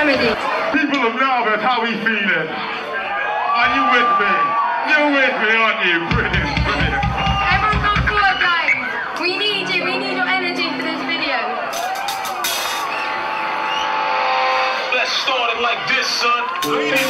family. People of Narberth, how we feeling? Are you with me? You with me, aren't you? Brilliant, come guys. We need you. We need your energy for this video. Let's start it like this, son.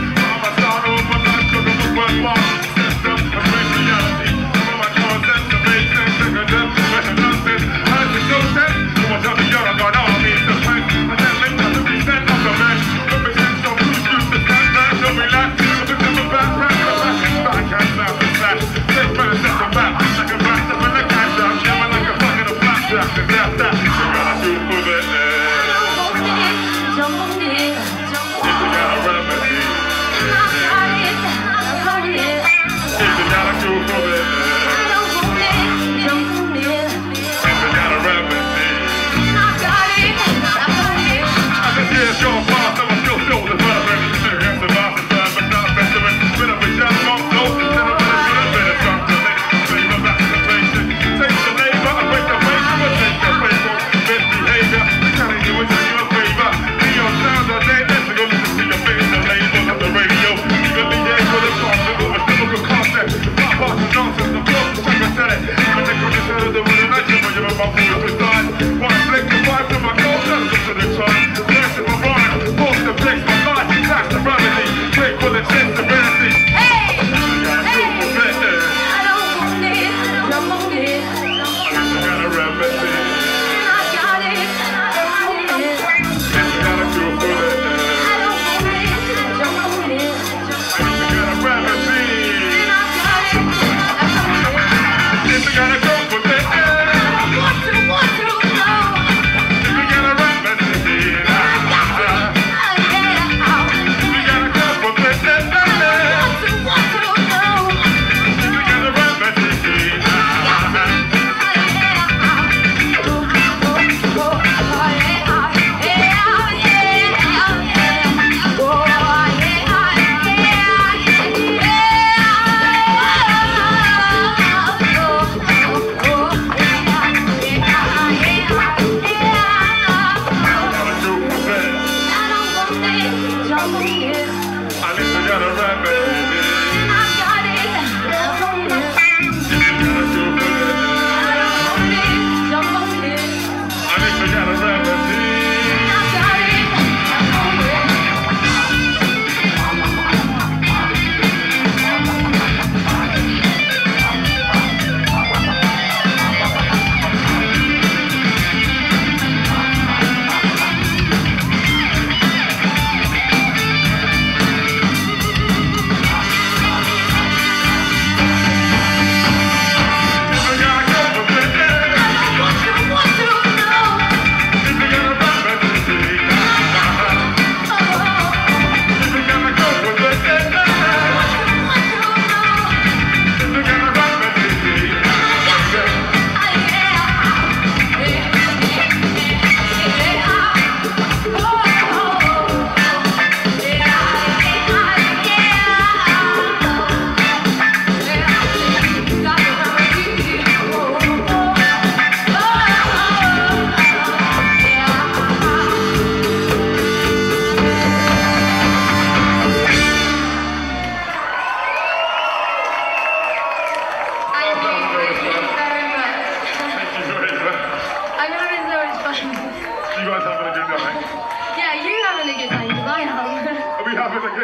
Bewerter.